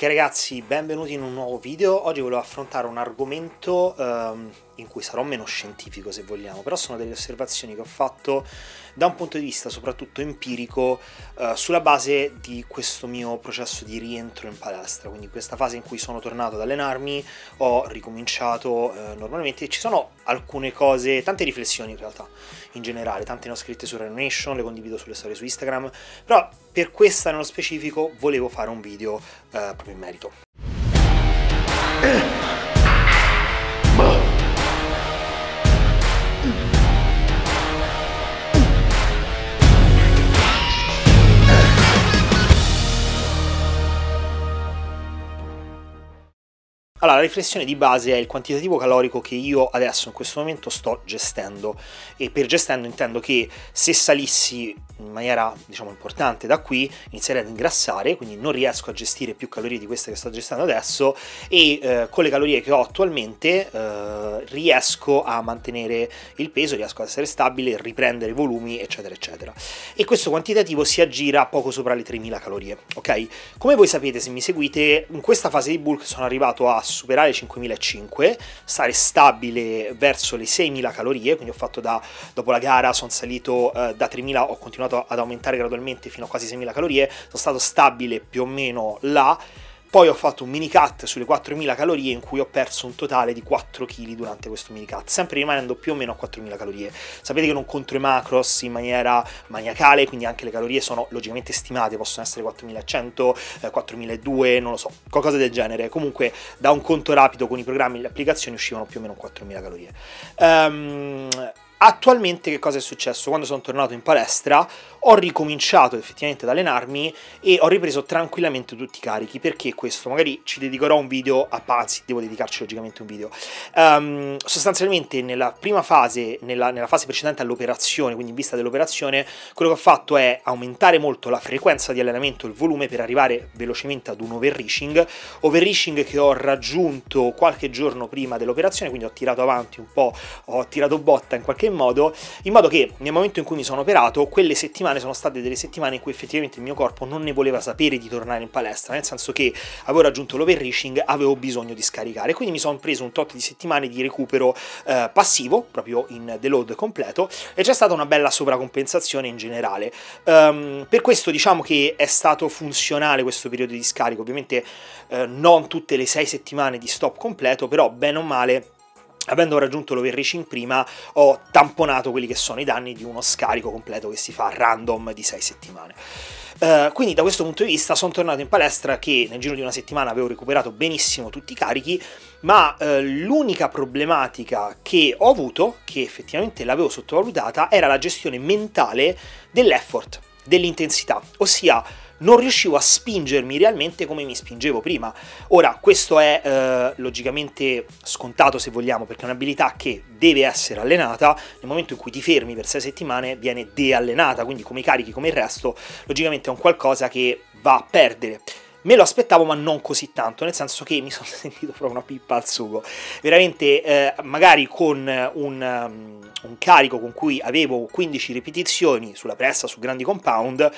Ok ragazzi, benvenuti in un nuovo video. Oggi volevo affrontare un argomento um, in cui sarò meno scientifico se vogliamo, però sono delle osservazioni che ho fatto da un punto di vista soprattutto empirico uh, sulla base di questo mio processo di rientro in palestra, quindi questa fase in cui sono tornato ad allenarmi, ho ricominciato uh, normalmente e ci sono alcune cose, tante riflessioni in realtà in generale, tante ne ho scritte su Renation, le condivido sulle storie su Instagram, però per questa nello specifico volevo fare un video uh, proprio in merito. Allora, la riflessione di base è il quantitativo calorico che io adesso in questo momento sto gestendo e per gestendo intendo che se salissi in maniera diciamo importante da qui inizierei ad ingrassare, quindi non riesco a gestire più calorie di queste che sto gestendo adesso e eh, con le calorie che ho attualmente eh, riesco a mantenere il peso, riesco ad essere stabile, riprendere volumi eccetera eccetera. E questo quantitativo si aggira poco sopra le 3000 calorie, ok? Come voi sapete se mi seguite, in questa fase di bulk sono arrivato a superare 5.500, stare stabile verso le 6.000 calorie, quindi ho fatto da, dopo la gara, sono salito eh, da 3.000, ho continuato ad aumentare gradualmente fino a quasi 6.000 calorie, sono stato stabile più o meno là, poi ho fatto un mini cut sulle 4000 calorie in cui ho perso un totale di 4 kg durante questo mini cut, sempre rimanendo più o meno a 4000 calorie. Sapete che non conto i macros in maniera maniacale, quindi anche le calorie sono logicamente stimate, possono essere 4100, eh, 4200, non lo so, qualcosa del genere. Comunque da un conto rapido con i programmi e le applicazioni uscivano più o meno 4000 calorie. Um, Attualmente che cosa è successo? Quando sono tornato in palestra ho ricominciato effettivamente ad allenarmi e ho ripreso tranquillamente tutti i carichi. Perché questo? Magari ci dedicherò un video, a anzi devo dedicarci logicamente un video. Um, sostanzialmente nella prima fase, nella, nella fase precedente all'operazione, quindi in vista dell'operazione, quello che ho fatto è aumentare molto la frequenza di allenamento il volume per arrivare velocemente ad un overreaching, overreaching che ho raggiunto qualche giorno prima dell'operazione, quindi ho tirato avanti un po', ho tirato botta in qualche modo, in modo che nel momento in cui mi sono operato, quelle settimane sono state delle settimane in cui effettivamente il mio corpo non ne voleva sapere di tornare in palestra, nel senso che avevo raggiunto l'overreaching, avevo bisogno di scaricare, quindi mi sono preso un tot di settimane di recupero eh, passivo, proprio in deload completo, e c'è stata una bella sovracompensazione in generale. Um, per questo diciamo che è stato funzionale questo periodo di scarico, ovviamente eh, non tutte le sei settimane di stop completo, però bene o male avendo raggiunto l'overreaching prima, ho tamponato quelli che sono i danni di uno scarico completo che si fa random di 6 settimane. Uh, quindi da questo punto di vista sono tornato in palestra che nel giro di una settimana avevo recuperato benissimo tutti i carichi, ma uh, l'unica problematica che ho avuto, che effettivamente l'avevo sottovalutata, era la gestione mentale dell'effort, dell'intensità, ossia non riuscivo a spingermi realmente come mi spingevo prima. Ora, questo è eh, logicamente scontato se vogliamo, perché è un'abilità che deve essere allenata, nel momento in cui ti fermi per sei settimane viene deallenata, quindi come i carichi, come il resto, logicamente è un qualcosa che va a perdere. Me lo aspettavo, ma non così tanto, nel senso che mi sono sentito proprio una pippa al sugo. Veramente, eh, magari con un, um, un, carico con cui avevo 15 ripetizioni sulla pressa su grandi compound,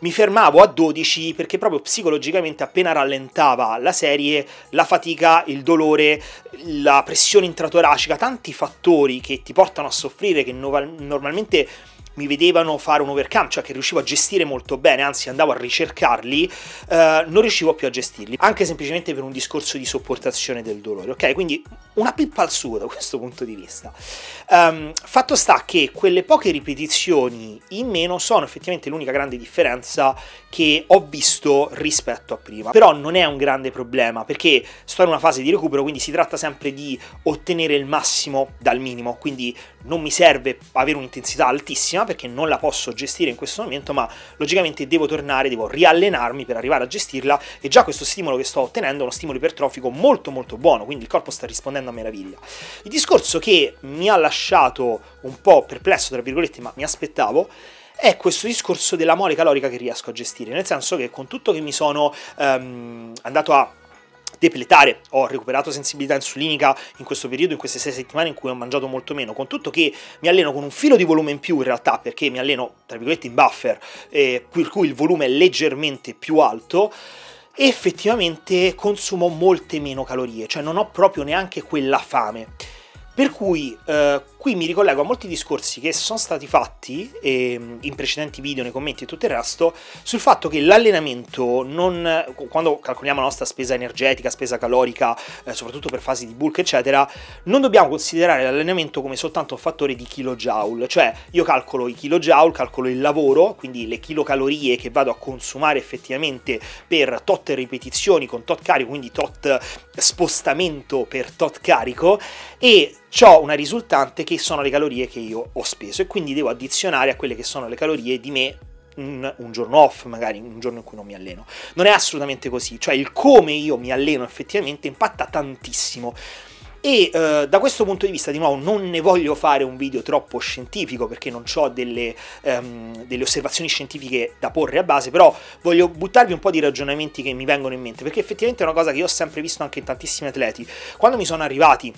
mi fermavo a 12 perché proprio psicologicamente appena rallentava la serie, la fatica, il dolore, la pressione intratoracica, tanti fattori che ti portano a soffrire, che no- normalmente mi vedevano fare un overcome, cioè che riuscivo a gestire molto bene, anzi andavo a ricercarli, eh, non riuscivo più a gestirli, anche semplicemente per un discorso di sopportazione del dolore, ok? Quindi una pippa al suo da questo punto di vista. Um, fatto sta che quelle poche ripetizioni in meno sono effettivamente l'unica grande differenza che ho visto rispetto a prima. Però non è un grande problema perché sto in una fase di recupero, quindi si tratta sempre di ottenere il massimo dal minimo, quindi non mi serve avere un'intensità altissima perché non la posso gestire in questo momento, ma logicamente devo tornare, devo riallenarmi per arrivare a gestirla e già questo stimolo che sto ottenendo è uno stimolo ipertrofico molto molto buono, quindi il corpo sta rispondendo a meraviglia. Il discorso che mi ha lasciato un po' perplesso, tra virgolette, ma mi aspettavo, è questo discorso della mole calorica che riesco a gestire, nel senso che con tutto che mi sono um, andato a depletare, ho recuperato sensibilità insulinica in questo periodo, in queste sei settimane in cui ho mangiato molto meno, con tutto che mi alleno con un filo di volume in più in realtà, perché mi alleno tra virgolette in buffer, eh, per cui il volume è leggermente più alto, effettivamente consumo molte meno calorie, cioè non ho proprio neanche quella fame. Per cui eh, qui mi ricollego a molti discorsi che sono stati fatti eh, in precedenti video, nei commenti e tutto il resto, sul fatto che l'allenamento non, quando calcoliamo la nostra spesa energetica, spesa calorica, eh, soprattutto per fasi di bulk, eccetera, non dobbiamo considerare l'allenamento come soltanto un fattore di kilojoule, cioè io calcolo i kilojoule, calcolo il lavoro, quindi le kilocalorie che vado a consumare effettivamente per tot ripetizioni con tot carico, quindi tot spostamento per tot carico e ho una risultante che sono le calorie che io ho speso e quindi devo addizionare a quelle che sono le calorie di me un, un, giorno off, magari un giorno in cui non mi alleno. Non è assolutamente così, cioè il come io mi alleno effettivamente impatta tantissimo. E eh, da questo punto di vista, di nuovo, non ne voglio fare un video troppo scientifico perché non ho delle, um, delle, osservazioni scientifiche da porre a base, però voglio buttarvi un po' di ragionamenti che mi vengono in mente, perché effettivamente è una cosa che io ho sempre visto anche in tantissimi atleti. Quando mi sono arrivati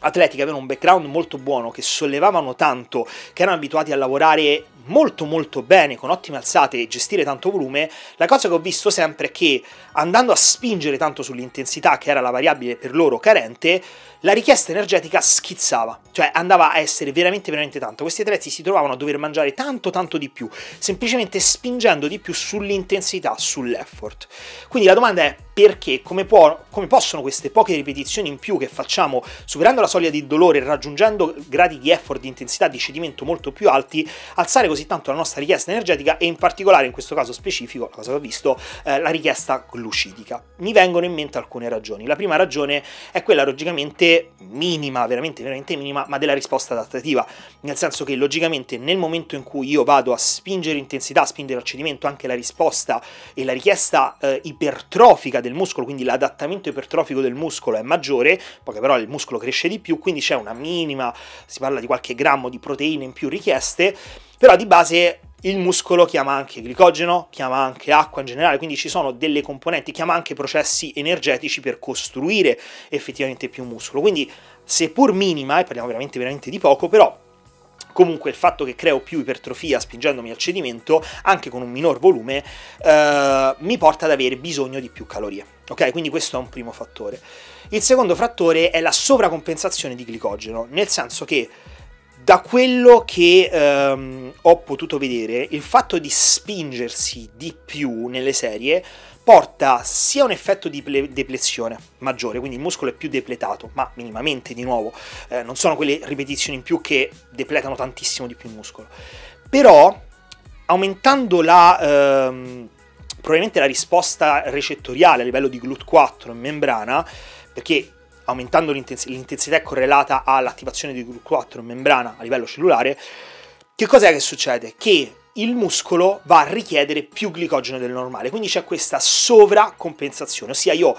atleti che avevano un background molto buono, che sollevavano tanto, che erano abituati a lavorare molto molto bene, con ottime alzate e gestire tanto volume, la cosa che ho visto sempre è che andando a spingere tanto sull'intensità, che era la variabile per loro carente, la richiesta energetica schizzava, cioè andava a essere veramente veramente tanto. Questi atleti si trovavano a dover mangiare tanto tanto di più, semplicemente spingendo di più sull'intensità, sull'effort. Quindi la domanda è perché, come, può, come possono queste poche ripetizioni in più che facciamo, superando la soglia di dolore e raggiungendo gradi di effort, di intensità, di cedimento molto più alti, alzare così tanto la nostra richiesta energetica e in particolare in questo caso specifico, la cosa che ho visto, eh, la richiesta glucidica. Mi vengono in mente alcune ragioni. La prima ragione è quella logicamente minima, veramente veramente minima, ma della risposta adattativa, nel senso che logicamente nel momento in cui io vado a spingere intensità, a spingere al cedimento, anche la risposta e la richiesta eh, ipertrofica del muscolo, quindi l'adattamento ipertrofico del muscolo è maggiore, poi però il muscolo cresce di più, quindi c'è una minima, si parla di qualche grammo di proteine in più richieste, però di base il muscolo chiama anche glicogeno, chiama anche acqua in generale, quindi ci sono delle componenti, chiama anche processi energetici per costruire effettivamente più muscolo. Quindi, seppur minima, e parliamo veramente, veramente di poco, però comunque il fatto che creo più ipertrofia spingendomi al cedimento, anche con un minor volume, eh, mi porta ad avere bisogno di più calorie. Ok, quindi questo è un primo fattore. Il secondo fattore è la sovracompensazione di glicogeno, nel senso che da quello che ehm, ho potuto vedere, il fatto di spingersi di più nelle serie porta sia un effetto di deplezione maggiore, quindi il muscolo è più depletato, ma minimamente di nuovo, eh, non sono quelle ripetizioni in più che depletano tantissimo di più il muscolo. Però aumentando la ehm, probabilmente la risposta recettoriale a livello di GLUT4 in membrana, perché aumentando l'intens- l'intensità correlata all'attivazione di GLUT4 in membrana a livello cellulare, che cos'è che succede? Che il muscolo va a richiedere più glicogeno del normale, quindi c'è questa sovracompensazione, ossia io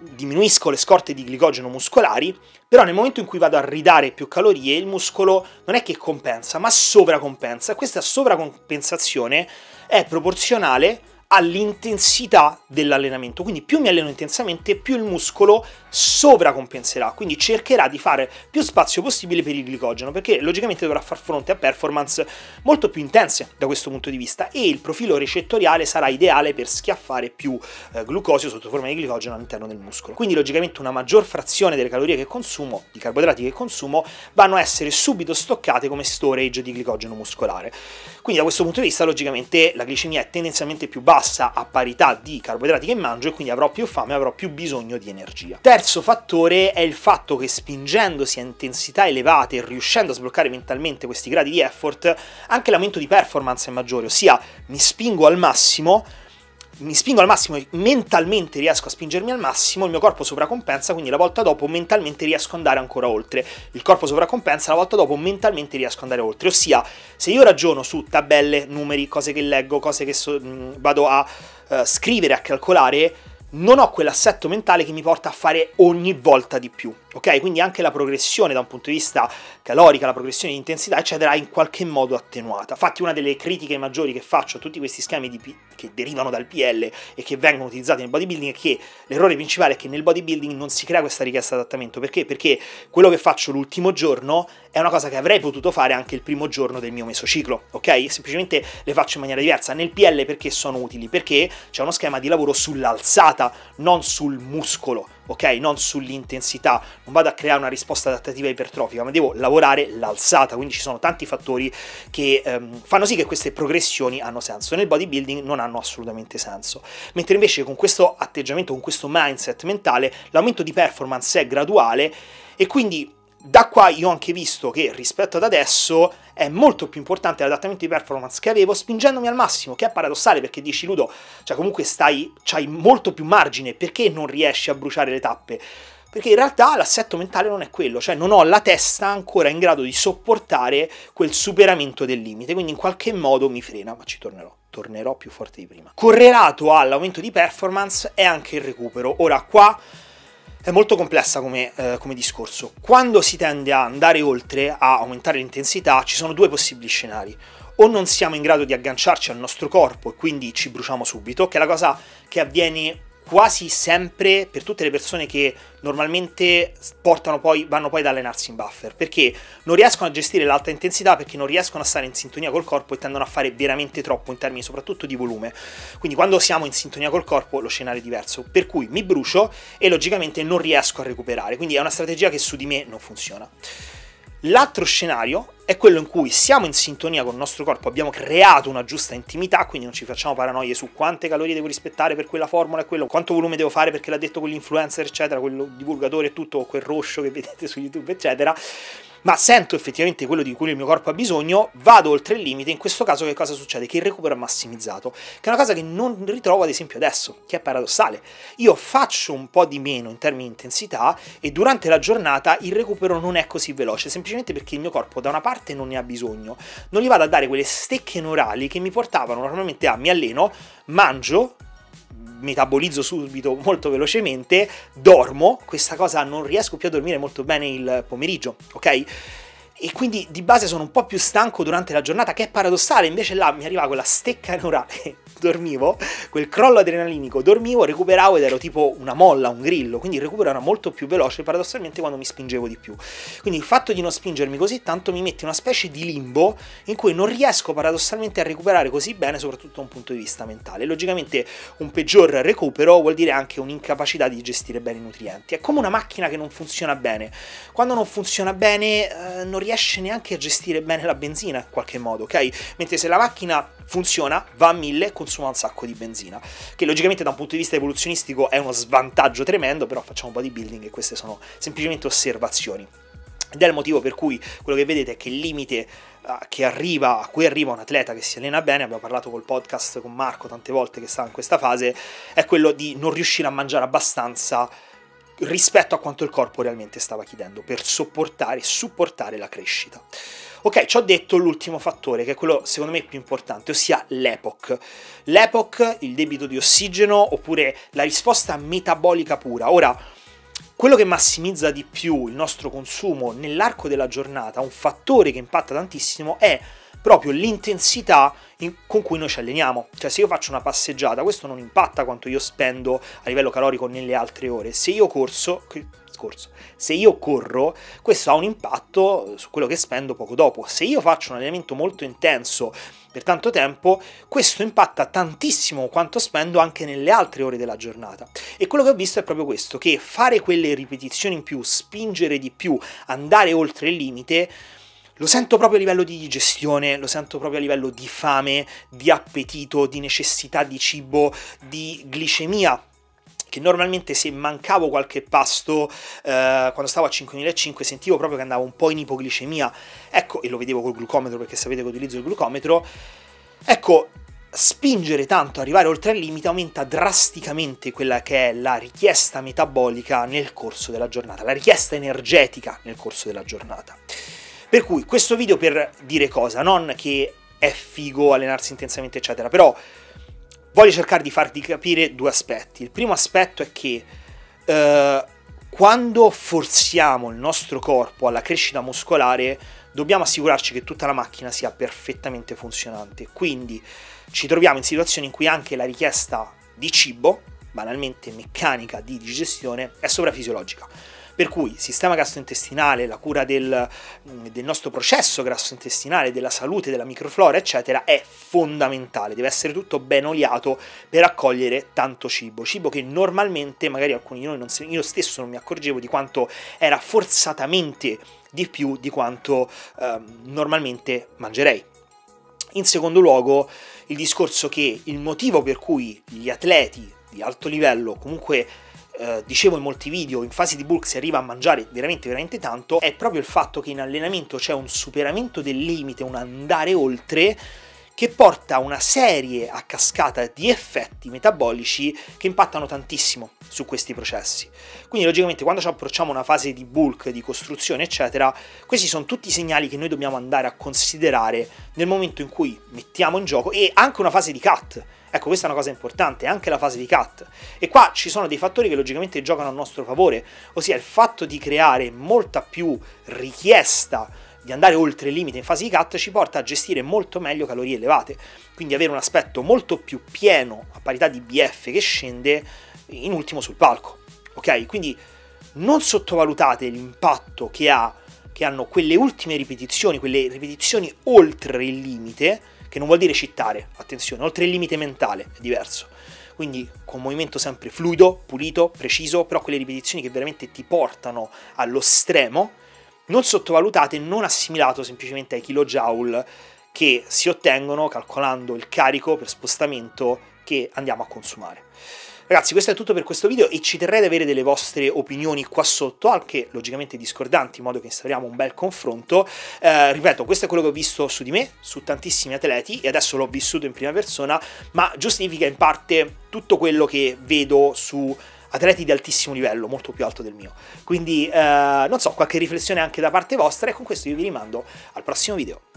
diminuisco le scorte di glicogeno muscolari, però nel momento in cui vado a ridare più calorie, il muscolo non è che compensa, ma sovracompensa. Questa sovracompensazione è proporzionale all'intensità dell'allenamento. Quindi più mi alleno intensamente, più il muscolo sovracompenserà, quindi cercherà di fare più spazio possibile per il glicogeno, perché logicamente dovrà far fronte a performance molto più intense da questo punto di vista e il profilo recettoriale sarà ideale per schiaffare più eh, glucosio sotto forma di glicogeno all'interno del muscolo. Quindi logicamente una maggior frazione delle calorie che consumo, di carboidrati che consumo, vanno a essere subito stoccate come storage di glicogeno muscolare. Quindi da questo punto di vista logicamente la glicemia è tendenzialmente più bassa a parità di carboidrati che mangio e quindi avrò più fame, avrò più bisogno di energia. Terzo fattore è il fatto che spingendosi a intensità elevate e riuscendo a sbloccare mentalmente questi gradi di effort, anche l'aumento di performance è maggiore, ossia mi spingo al massimo, mi spingo al massimo mentalmente riesco a spingermi al massimo, il mio corpo sovracompensa, quindi la volta dopo mentalmente riesco ad andare ancora oltre. Il corpo sovracompensa, la volta dopo mentalmente riesco ad andare oltre. Ossia, se io ragiono su tabelle, numeri, cose che leggo, cose che so, mh, vado a uh, scrivere, a calcolare, non ho quell'assetto mentale che mi porta a fare ogni volta di più ok? Quindi anche la progressione da un punto di vista calorica, la progressione di intensità, eccetera, è in qualche modo attenuata. Infatti una delle critiche maggiori che faccio a tutti questi schemi di, che derivano dal PL e che vengono utilizzati nel bodybuilding è che l'errore principale è che nel bodybuilding non si crea questa richiesta di adattamento. Perché? Perché quello che faccio l'ultimo giorno è una cosa che avrei potuto fare anche il primo giorno del mio mesociclo, ok? Semplicemente le faccio in maniera diversa. Nel PL perché sono utili? Perché c'è uno schema di lavoro sull'alzata, non sul muscolo ok? Non sull'intensità, non vado a creare una risposta adattativa ipertrofica, ma devo lavorare l'alzata, quindi ci sono tanti fattori che ehm, fanno sì che queste progressioni hanno senso. Nel bodybuilding non hanno assolutamente senso. Mentre invece con questo atteggiamento, con questo mindset mentale, l'aumento di performance è graduale e quindi da qua io ho anche visto che rispetto ad adesso è molto più importante l'adattamento di performance che avevo spingendomi al massimo, che è paradossale perché dici Ludo, cioè comunque stai, c'hai molto più margine, perché non riesci a bruciare le tappe? Perché in realtà l'assetto mentale non è quello, cioè non ho la testa ancora in grado di sopportare quel superamento del limite, quindi in qualche modo mi frena, ma ci tornerò tornerò più forte di prima. Correlato all'aumento di performance è anche il recupero. Ora qua è molto complessa come, eh, come, discorso. Quando si tende a andare oltre, a aumentare l'intensità, ci sono due possibili scenari. O non siamo in grado di agganciarci al nostro corpo e quindi ci bruciamo subito, che è la cosa che avviene quasi sempre per tutte le persone che normalmente poi, vanno poi ad allenarsi in buffer, perché non riescono a gestire l'alta intensità, perché non riescono a stare in sintonia col corpo e tendono a fare veramente troppo in termini soprattutto di volume. Quindi quando siamo in sintonia col corpo lo scenario è diverso, per cui mi brucio e logicamente non riesco a recuperare, quindi è una strategia che su di me non funziona. L'altro scenario è quello in cui siamo in sintonia con il nostro corpo, abbiamo creato una giusta intimità, quindi non ci facciamo paranoie su quante calorie devo rispettare per quella formula e quello, quanto volume devo fare perché l'ha detto quell'influencer, eccetera, quello divulgatore e tutto, quel roscio che vedete su YouTube, eccetera ma sento effettivamente quello di cui il mio corpo ha bisogno, vado oltre il limite, in questo caso che cosa succede? Che il recupero è massimizzato, che è una cosa che non ritrovo ad esempio adesso, che è paradossale. Io faccio un po' di meno in termini di intensità e durante la giornata il recupero non è così veloce, semplicemente perché il mio corpo da una parte non ne ha bisogno, non gli vado a dare quelle stecche neurali che mi portavano normalmente a mi alleno, mangio, metabolizzo subito molto velocemente, dormo, questa cosa non riesco più a dormire molto bene il pomeriggio, ok? E quindi di base sono un po' più stanco durante la giornata, che è paradossale, invece là mi arriva quella stecca neurale dormivo, quel crollo adrenalinico, dormivo, recuperavo ed ero tipo una molla, un grillo, quindi il recupero era molto più veloce paradossalmente quando mi spingevo di più. Quindi il fatto di non spingermi così tanto mi mette in una specie di limbo in cui non riesco paradossalmente a recuperare così bene, soprattutto da un punto di vista mentale. Logicamente un peggior recupero vuol dire anche un'incapacità di gestire bene i nutrienti. È come una macchina che non funziona bene. Quando non funziona bene eh, non riesce neanche a gestire bene la benzina in qualche modo, ok? Mentre se la macchina funziona, va a 1000, consuma un sacco di benzina, che logicamente da un punto di vista evoluzionistico è uno svantaggio tremendo, però facciamo un po' di building e queste sono semplicemente osservazioni. Ed è il motivo per cui quello che vedete è che il limite uh, arriva, a cui arriva un atleta che si allena bene, abbiamo parlato col podcast con Marco tante volte che sta in questa fase, è quello di non riuscire a mangiare abbastanza rispetto a quanto il corpo realmente stava chiedendo per sopportare e supportare la crescita. Ok, ci ho detto l'ultimo fattore, che è quello secondo me più importante, ossia l'epoch. L'epoch, il debito di ossigeno, oppure la risposta metabolica pura. Ora, quello che massimizza di più il nostro consumo nell'arco della giornata, un fattore che impatta tantissimo, è proprio l'intensità in, con cui noi ci alleniamo. Cioè, se io faccio una passeggiata, questo non impatta quanto io spendo a livello calorico nelle altre ore. Se io corso, corso. Se io corro, questo ha un impatto su quello che spendo poco dopo. Se io faccio un allenamento molto intenso per tanto tempo, questo impatta tantissimo quanto spendo anche nelle altre ore della giornata. E quello che ho visto è proprio questo, che fare quelle ripetizioni in più, spingere di più, andare oltre il limite, lo sento proprio a livello di digestione, lo sento proprio a livello di fame, di appetito, di necessità di cibo, di glicemia che normalmente se mancavo qualche pasto eh, quando stavo a 5005 sentivo proprio che andavo un po' in ipoglicemia, ecco, e lo vedevo col glucometro perché sapete che utilizzo il glucometro, ecco, spingere tanto, arrivare oltre il limite aumenta drasticamente quella che è la richiesta metabolica nel corso della giornata, la richiesta energetica nel corso della giornata. Per cui questo video per dire cosa? Non che è figo allenarsi intensamente, eccetera, però voglio cercare di farti capire due aspetti. Il primo aspetto è che uh, quando forziamo il nostro corpo alla crescita muscolare, dobbiamo assicurarci che tutta la macchina sia perfettamente funzionante. Quindi ci troviamo in situazioni in cui anche la richiesta di cibo, banalmente meccanica di digestione, è sovrafisiologica. Per cui sistema gastrointestinale, la cura del, del, nostro processo gastrointestinale, della salute, della microflora, eccetera, è fondamentale. Deve essere tutto ben oliato per accogliere tanto cibo. Cibo che normalmente, magari alcuni di noi, non io stesso non mi accorgevo di quanto era forzatamente di più di quanto eh, normalmente mangerei. In secondo luogo, il discorso che il motivo per cui gli atleti di alto livello comunque eh, dicevo in molti video, in fase di bulk si arriva a mangiare veramente, veramente tanto, è proprio il fatto che in allenamento c'è un superamento del limite, un andare oltre che porta una serie a cascata di effetti metabolici che impattano tantissimo su questi processi. Quindi logicamente quando ci approcciamo a una fase di bulk, di costruzione, eccetera, questi sono tutti i segnali che noi dobbiamo andare a considerare nel momento in cui mettiamo in gioco e anche una fase di cut Ecco, questa è una cosa importante, anche la fase di cut. E qua ci sono dei fattori che logicamente giocano a nostro favore, ossia il fatto di creare molta più richiesta di andare oltre il limite in fase di cut ci porta a gestire molto meglio calorie elevate, quindi avere un aspetto molto più pieno a parità di BF che scende in ultimo sul palco. Ok? Quindi non sottovalutate l'impatto che, ha, che hanno quelle ultime ripetizioni, quelle ripetizioni oltre il limite che non vuol dire cittare, attenzione, oltre il limite mentale è diverso. Quindi con movimento sempre fluido, pulito, preciso, però quelle ripetizioni che veramente ti portano allo stremo, non sottovalutate, non assimilato semplicemente ai kilojoule che si ottengono calcolando il carico per spostamento che andiamo a consumare. Ragazzi, questo è tutto per questo video e ci terrei ad avere delle vostre opinioni qua sotto, anche logicamente discordanti, in modo che instauriamo un bel confronto. Eh, ripeto, questo è quello che ho visto su di me, su tantissimi atleti, e adesso l'ho vissuto in prima persona, ma giustifica in parte tutto quello che vedo su atleti di altissimo livello, molto più alto del mio. Quindi, eh, non so, qualche riflessione anche da parte vostra e con questo io vi rimando al prossimo video.